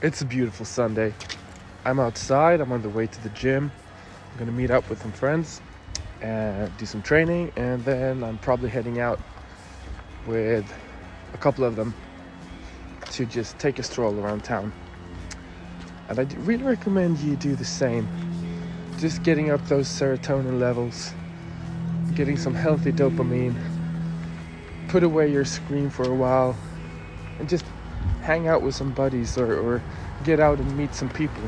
It's a beautiful Sunday. I'm outside, I'm on the way to the gym. I'm gonna meet up with some friends and do some training, and then I'm probably heading out with a couple of them to just take a stroll around town. And I really recommend you do the same. Just getting up those serotonin levels, getting some healthy dopamine, put away your screen for a while, and just hang out with some buddies or, or get out and meet some people.